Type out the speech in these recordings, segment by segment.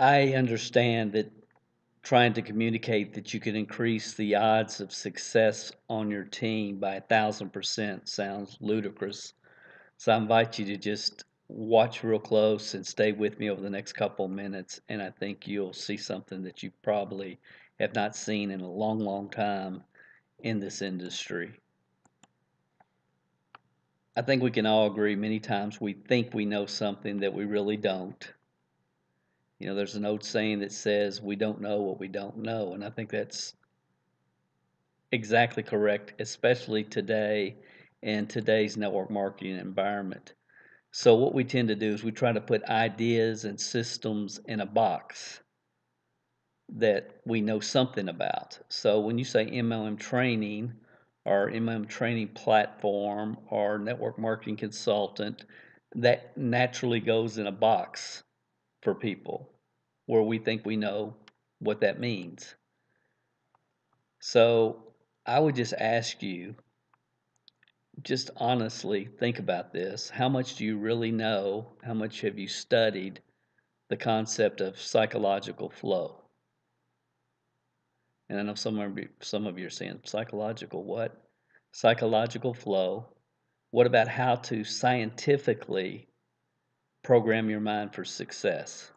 I understand that trying to communicate that you can increase the odds of success on your team by a thousand percent sounds ludicrous. So I invite you to just watch real close and stay with me over the next couple of minutes, and I think you'll see something that you probably have not seen in a long, long time in this industry. I think we can all agree many times we think we know something that we really don't. You know, there's an old saying that says we don't know what we don't know, and I think that's exactly correct, especially today in today's network marketing environment. So what we tend to do is we try to put ideas and systems in a box that we know something about. So when you say MLM training or MLM training platform or network marketing consultant, that naturally goes in a box for people where we think we know what that means. So I would just ask you, just honestly think about this. How much do you really know? How much have you studied the concept of psychological flow? And I know some of you, some of you are saying psychological what? Psychological flow. What about how to scientifically program your mind for success?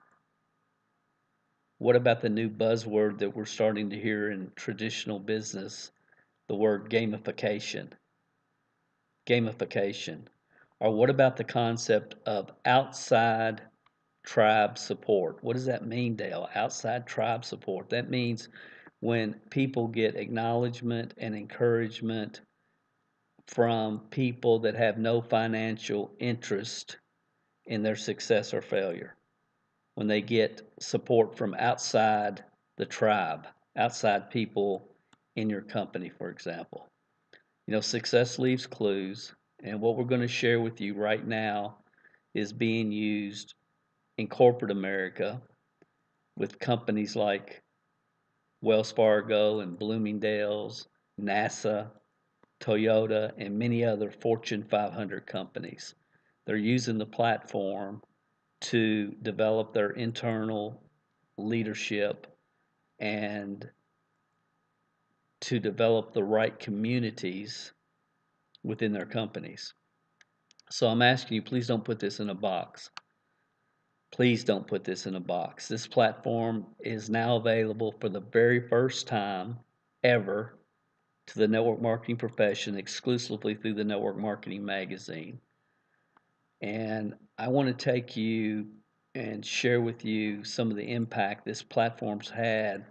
What about the new buzzword that we're starting to hear in traditional business, the word gamification? Gamification. Or what about the concept of outside tribe support? What does that mean, Dale? Outside tribe support. That means when people get acknowledgement and encouragement from people that have no financial interest in their success or failure when they get support from outside the tribe, outside people in your company, for example. You know, success leaves clues, and what we're going to share with you right now is being used in corporate America with companies like Wells Fargo and Bloomingdale's, NASA, Toyota, and many other Fortune 500 companies. They're using the platform to develop their internal leadership and to develop the right communities within their companies. So I'm asking you, please don't put this in a box. Please don't put this in a box. This platform is now available for the very first time ever to the network marketing profession exclusively through the Network Marketing Magazine. And I want to take you and share with you some of the impact this platform's had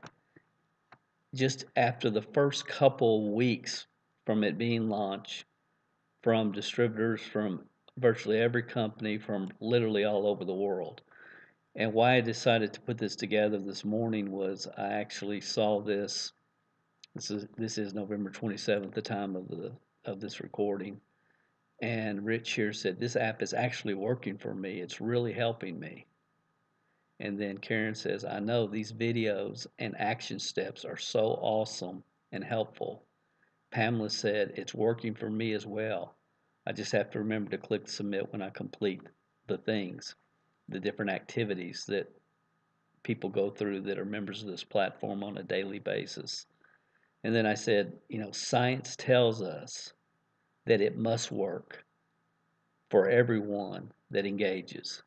just after the first couple weeks from it being launched from distributors from virtually every company from literally all over the world. And why I decided to put this together this morning was I actually saw this this is this is November 27th the time of the of this recording and Rich here said, This app is actually working for me. It's really helping me. And then Karen says, I know these videos and action steps are so awesome and helpful. Pamela said, It's working for me as well. I just have to remember to click submit when I complete the things, the different activities that people go through that are members of this platform on a daily basis. And then I said, You know, science tells us that it must work for everyone that engages.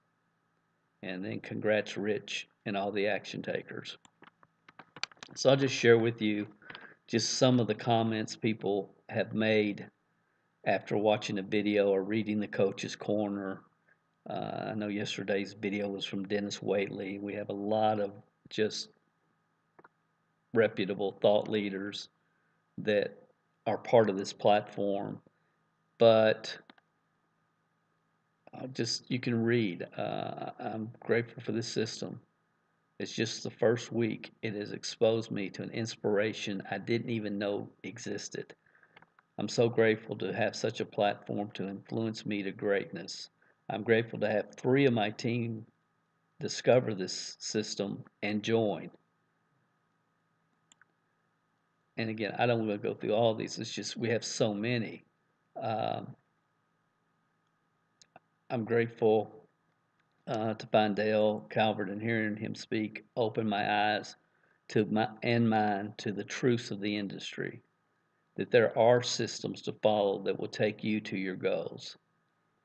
And then congrats, Rich, and all the action takers. So I'll just share with you just some of the comments people have made after watching a video or reading the coach's corner. Uh, I know yesterday's video was from Dennis Waitley. We have a lot of just reputable thought leaders that are part of this platform but uh, just you can read. Uh, I'm grateful for this system. It's just the first week it has exposed me to an inspiration I didn't even know existed. I'm so grateful to have such a platform to influence me to greatness. I'm grateful to have three of my team discover this system and join. And again, I don't want to go through all these. It's just we have so many. Um, I'm grateful uh, to find Dale Calvert and hearing him speak opened my eyes to my and mine to the truths of the industry. That there are systems to follow that will take you to your goals.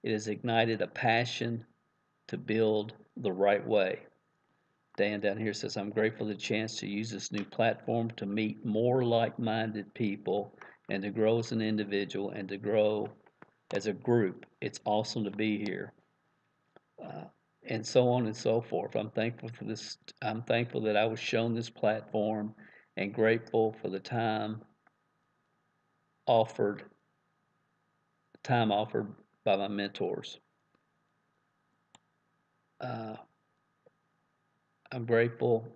It has ignited a passion to build the right way. Dan down here says, I'm grateful for the chance to use this new platform to meet more like minded people and to grow as an individual and to grow as a group. It's awesome to be here. Uh, and so on and so forth. I'm thankful for this. I'm thankful that I was shown this platform and grateful for the time offered, time offered by my mentors. Uh, I'm grateful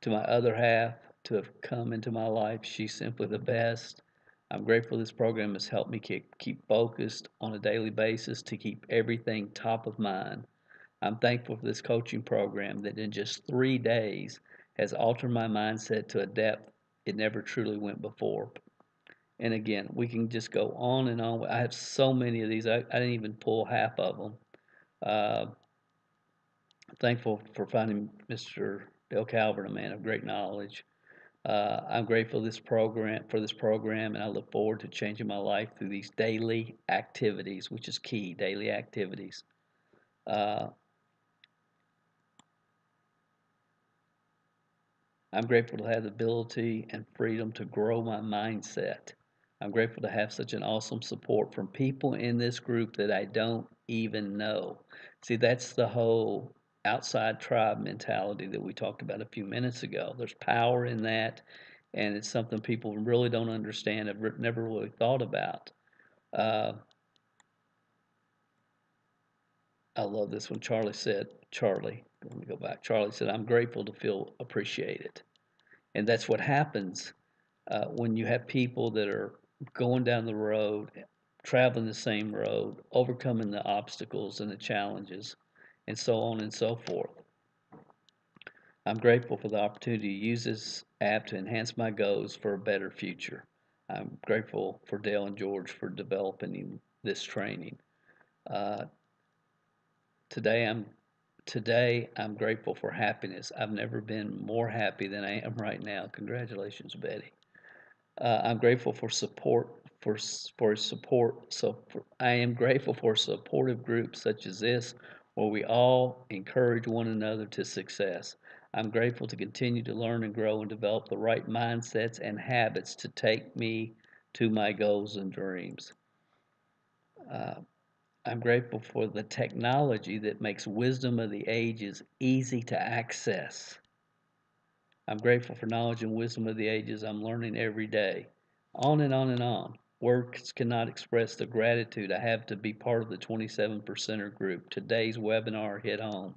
to my other half to have come into my life. She's simply the best. I'm grateful this program has helped me keep, keep focused on a daily basis to keep everything top of mind. I'm thankful for this coaching program that in just three days has altered my mindset to a depth it never truly went before. And again, we can just go on and on. I have so many of these, I, I didn't even pull half of them. Uh, thankful for finding Mr. Dale Calvert, a man of great knowledge. Uh, I'm grateful this program for this program, and I look forward to changing my life through these daily activities, which is key. Daily activities. Uh, I'm grateful to have the ability and freedom to grow my mindset. I'm grateful to have such an awesome support from people in this group that I don't even know. See, that's the whole outside tribe mentality that we talked about a few minutes ago. There's power in that, and it's something people really don't understand, have never really thought about. Uh, I love this one. Charlie said, Charlie, let me go back. Charlie said, I'm grateful to feel appreciated. And that's what happens uh, when you have people that are going down the road, traveling the same road, overcoming the obstacles and the challenges and so on and so forth. I'm grateful for the opportunity to use this app to enhance my goals for a better future. I'm grateful for Dale and George for developing this training. Uh, today I'm today I'm grateful for happiness. I've never been more happy than I am right now. Congratulations, Betty. Uh, I'm grateful for support for for support. So for, I am grateful for supportive groups such as this where we all encourage one another to success. I'm grateful to continue to learn and grow and develop the right mindsets and habits to take me to my goals and dreams. Uh, I'm grateful for the technology that makes wisdom of the ages easy to access. I'm grateful for knowledge and wisdom of the ages I'm learning every day. On and on and on. Words cannot express the gratitude I have to be part of the 27 percenter group. Today's webinar hit home.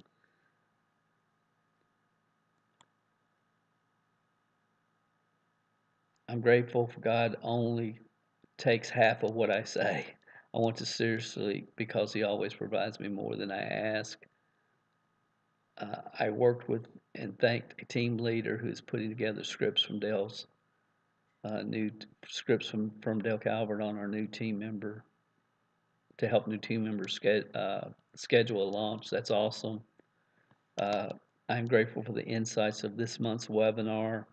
I'm grateful for God only takes half of what I say. I want to seriously because He always provides me more than I ask. Uh, I worked with and thanked a team leader who is putting together scripts from Dale's uh, new scripts from, from Dale Calvert on our new team member to help new team members ske- uh, schedule a launch. That's awesome. Uh, I'm grateful for the insights of this month's webinar.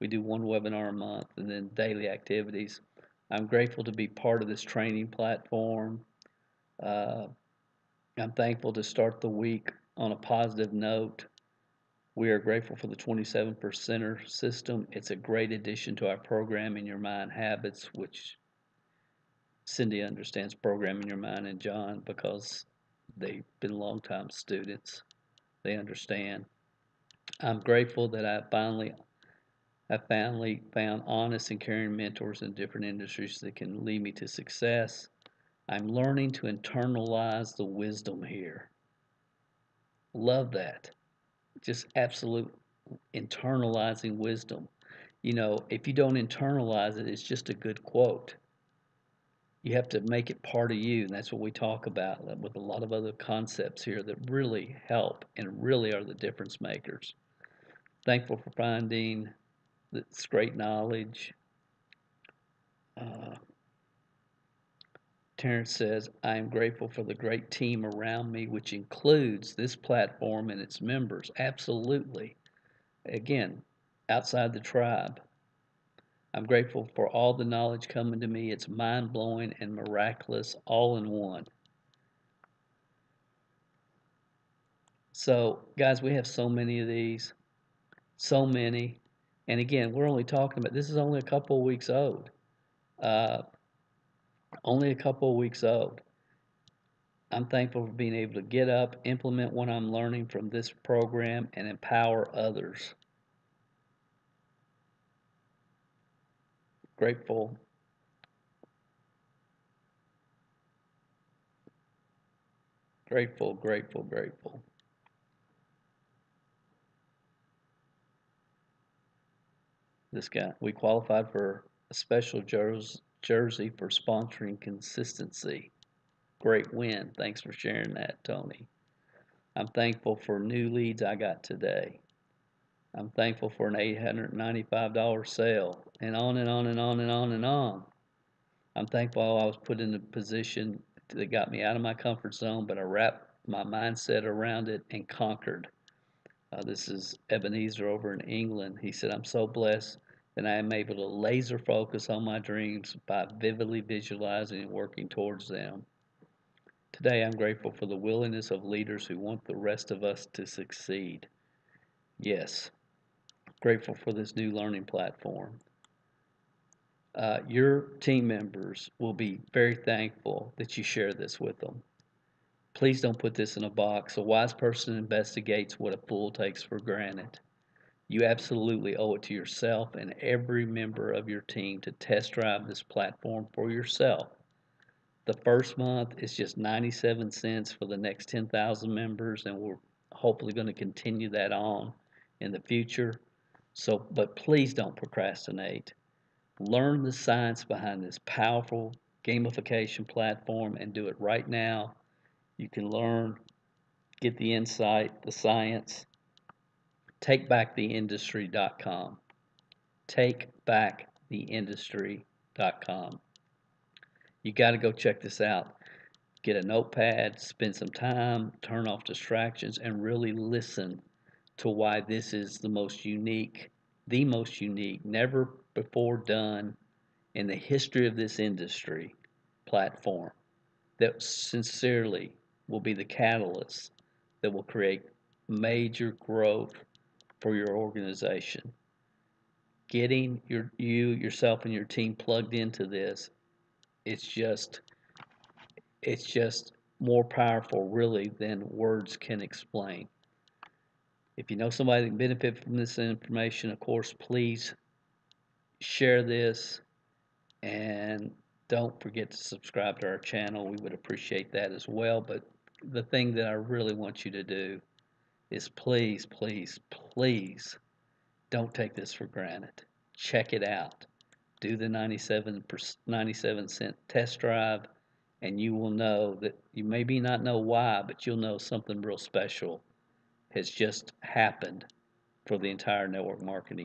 We do one webinar a month and then daily activities. I'm grateful to be part of this training platform. Uh, I'm thankful to start the week on a positive note. We are grateful for the 27 percenter system. It's a great addition to our Programming Your Mind habits, which Cindy understands Programming Your Mind and John because they've been longtime students. They understand. I'm grateful that I finally I finally found honest and caring mentors in different industries that can lead me to success. I'm learning to internalize the wisdom here. Love that just absolute internalizing wisdom. You know, if you don't internalize it, it's just a good quote. You have to make it part of you, and that's what we talk about with a lot of other concepts here that really help and really are the difference makers. Thankful for finding this great knowledge. Uh, Terrence says, I am grateful for the great team around me, which includes this platform and its members. Absolutely. Again, outside the tribe. I'm grateful for all the knowledge coming to me. It's mind blowing and miraculous all in one. So, guys, we have so many of these, so many. And again, we're only talking about this is only a couple of weeks old. Uh, only a couple of weeks old. I'm thankful for being able to get up, implement what I'm learning from this program, and empower others. Grateful. Grateful, grateful, grateful. This guy, we qualified for a special jersey for sponsoring consistency. Great win. Thanks for sharing that, Tony. I'm thankful for new leads I got today. I'm thankful for an $895 sale, and on and on and on and on and on. I'm thankful I was put in a position that got me out of my comfort zone, but I wrapped my mindset around it and conquered. Uh, this is Ebenezer over in England. He said, I'm so blessed that I am able to laser focus on my dreams by vividly visualizing and working towards them. Today, I'm grateful for the willingness of leaders who want the rest of us to succeed. Yes, grateful for this new learning platform. Uh, your team members will be very thankful that you share this with them. Please don't put this in a box. A wise person investigates what a fool takes for granted. You absolutely owe it to yourself and every member of your team to test drive this platform for yourself. The first month is just 97 cents for the next 10,000 members, and we're hopefully going to continue that on in the future. So, but please don't procrastinate. Learn the science behind this powerful gamification platform and do it right now. You can learn, get the insight, the science, takebacktheindustry.com. Takebacktheindustry.com. You got to go check this out. Get a notepad, spend some time, turn off distractions, and really listen to why this is the most unique, the most unique, never before done in the history of this industry platform that sincerely will be the catalyst that will create major growth for your organization. Getting your you yourself and your team plugged into this, it's just it's just more powerful really than words can explain. If you know somebody that can benefit from this information, of course, please share this and don't forget to subscribe to our channel. We would appreciate that as well. But the thing that I really want you to do is please, please, please don't take this for granted. Check it out. Do the 97, 97 cent test drive, and you will know that you maybe not know why, but you'll know something real special has just happened for the entire network marketing